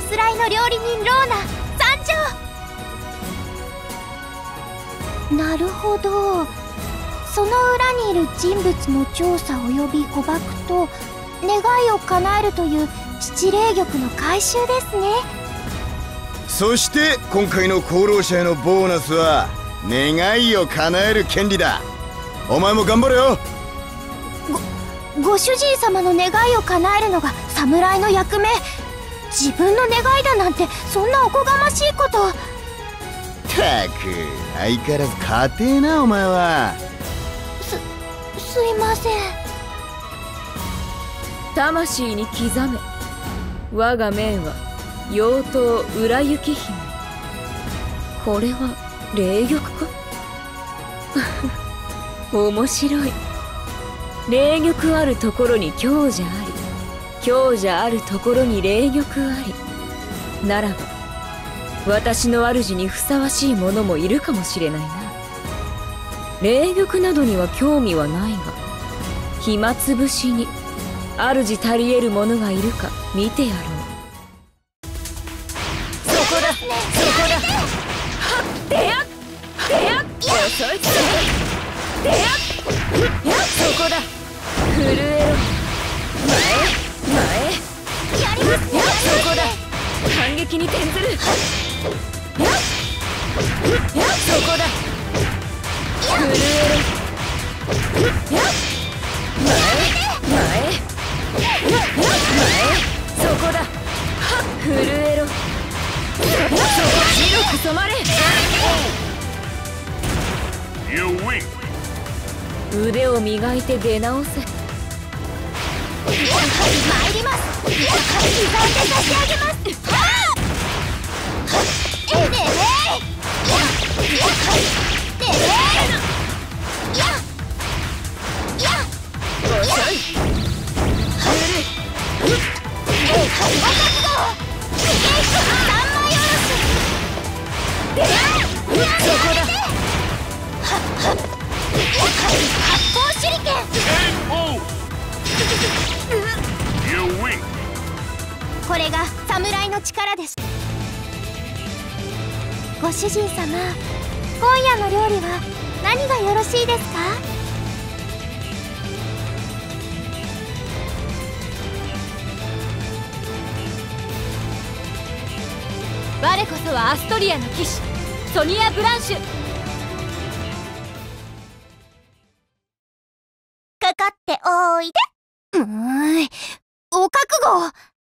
の料理人ローナ参上。なるほど。その裏にいる人物の調査及び捕獲と願いを叶えるという七霊玉の回収ですね。そして今回の功労者へのボーナスは願いを叶える権利だ。お前も頑張れよ。ごご主人様の願いを叶えるのが侍の役目自分の願いだなんてそんなおこがましいこと。たく相変わらず家庭なお前は。すすいません。魂に刻め。我が命は妖刀裏行姫。これは霊玉か？面白い。霊玉あるところに強者あり強者あるところに霊玉あり。ならば私の主にふさわしい者もいるかもしれないな。霊玉などには興味はないが暇つぶしに主足り得る者がいるか見てやろう。そこだ。そこだ。はっでやでや遅い。ぞでややそこだ。震えろ。撃に転ずる。や。やそこだ。震えろや。前。前。や前。そこだ。震えろそこ白く染まれ。You win. 腕を磨いて出直せ。参ります。刻んで差し上げますこれが侍の力ですご主人様今夜の料理は何がよろしいですか我こそはアストリアの騎士ソニア・ブランシュ。かかっておいで。うーん。お覚悟